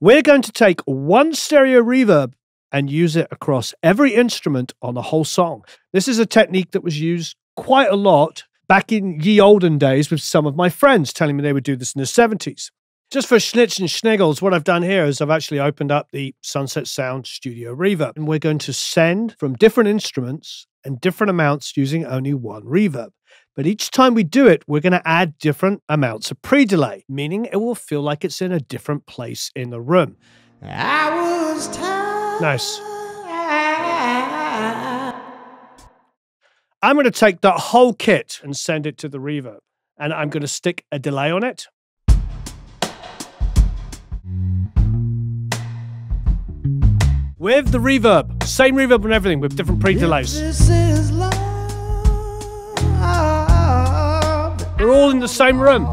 We're going to take one stereo reverb and use it across every instrument on the whole song. This is a technique that was used quite a lot back in ye olden days with some of my friends telling me they would do this in the 70s. Just for schnitz and schniggles, what I've done here is I've actually opened up the Sunset Sound Studio Reverb, and we're going to send from different instruments and different amounts using only one reverb. But each time we do it, we're going to add different amounts of pre delay, meaning it will feel like it's in a different place in the room. Nice. I'm going to take that whole kit and send it to the reverb, and I'm going to stick a delay on it. With the reverb, same reverb and everything with different pre delays. They're all in the same room.